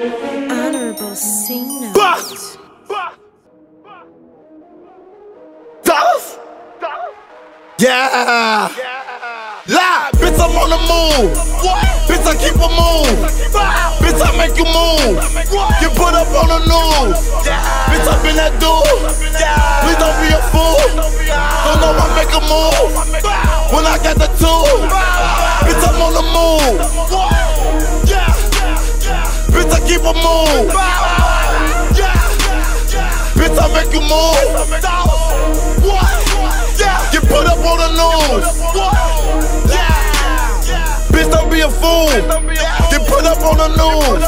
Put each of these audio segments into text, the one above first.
Honorable C note. Bus! Dollaz? Yeah! Lie, bitch, I'm on the move. Bitch, I keep a move. Bitch, I make you move. Get put up on the news. Bitch, I been that dude. Please don't be a fool. Don't know I make a move. When I got the tool. I make you move. Get put up on the news. What? Yeah. Bitch, don't be a fool. Get put up on the news.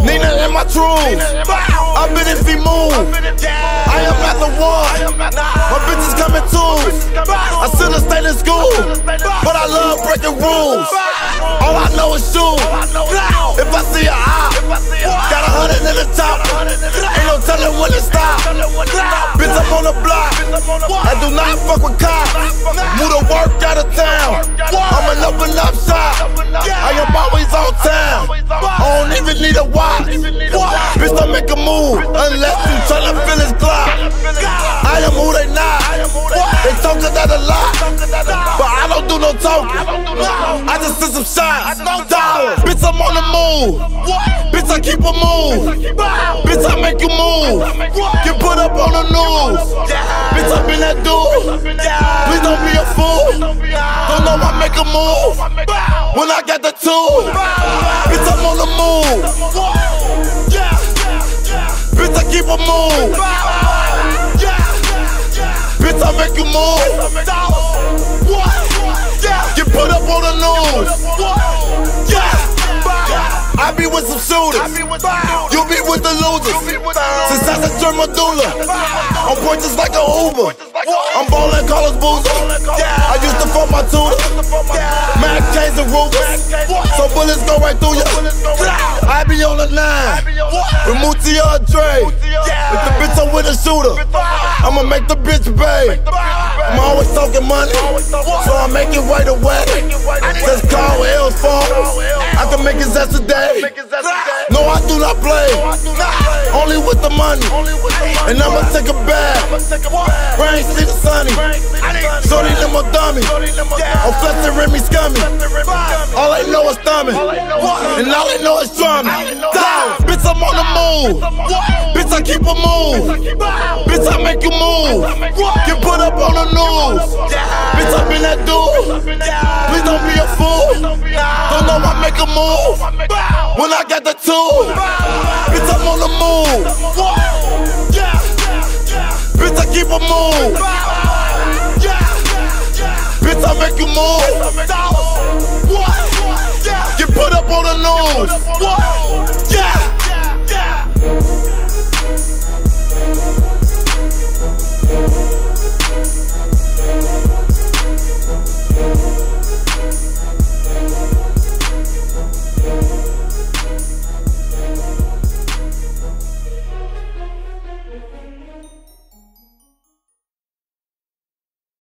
Nina in my truth. I've been if he move. I am not the one. My bitch is coming too. I should've stayed in school, but I love breaking rules. All I know is shoot. I do not fuck with cops. Move to work out of town. I'm an up and up shop. I am always on time. I don't even need a watch. Bitch, don't make a move unless you tryna feel his Glock. I am who they not. They talkin' that a lot, but I don't do no talking. I just send some shots. Dollaz. Bitch, I'm on the move. Bitch, I keep a move. Bitch, I make you move. Get put up on the news. Bitch, I been that dude. Please don't be a fool. Don't know I make a move. When I got the tool. Bitch, I'm on the move. Bitch, I keep a move. Bitch, I make you move. Get put up on the news. I be with some shooters. You be with the losers. Since I said turn medulla. On point just like a Uber. I'm ballin' Carlos Boozer. I used to fuck my tutor. Mac chains and Rugers. So bullets go right through you. I be on the line. With Muti or Dre. If the bitch I'm with a shooter, I'ma make the bitch pay. I'm always talking money, so I make it right away. Just call L's phone. I can make his ass a day. No, I do not play. Only with the money. And I'ma take a bath. Rain, see the sunny. Shorty, a dummy. I'm flexing Remy scummy. All I know is thumbing. And all I know is drumming. Bitch, I'm on the move. Bitch, I keep a move. Bitch, I make you move. Get put up on the news. Bitch, I been that dude. Please don't be a fool. Don't know I make a move. When I got the two, Bitch, I'm on the move. Bitch, I keep a move. Bitch, I make you move.